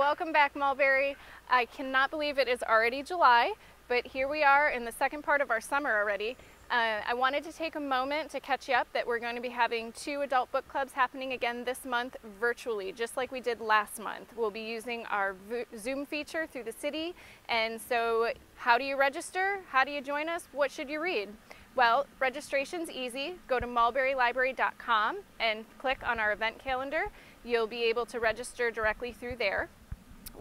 Welcome back, Mulberry. I cannot believe it is already July, but here we are in the second part of our summer already. Uh, I wanted to take a moment to catch you up that we're going to be having two adult book clubs happening again this month virtually, just like we did last month. We'll be using our Zoom feature through the city. And so, how do you register? How do you join us? What should you read? Well, registration's easy. Go to mulberrylibrary.com and click on our event calendar. You'll be able to register directly through there.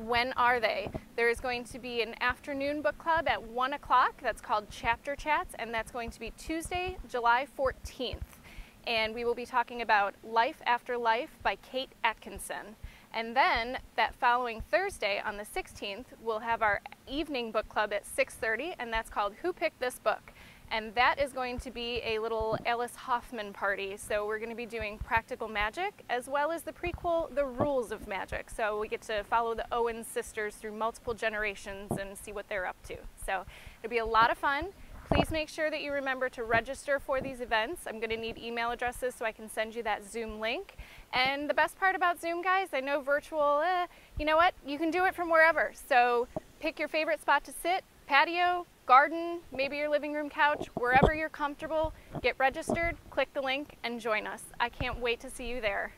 When are they? There is going to be an afternoon book club at 1 o'clock that's called Chapter Chats, and that's going to be Tuesday, July 14th. And we will be talking about Life After Life by Kate Atkinson. And then that following Thursday on the 16th, we'll have our evening book club at 6:30 and that's called Who Picked This Book? And that is going to be a little Alice Hoffman party. So we're going to be doing practical magic as well as the prequel, The Rules of Magic. So we get to follow the Owens sisters through multiple generations and see what they're up to. So it'll be a lot of fun. Please make sure that you remember to register for these events. I'm going to need email addresses so I can send you that Zoom link. And the best part about Zoom, guys, I know virtual, eh, you know what? You can do it from wherever. So pick your favorite spot to sit, patio, garden, maybe your living room couch, wherever you're comfortable, get registered, click the link, and join us. I can't wait to see you there.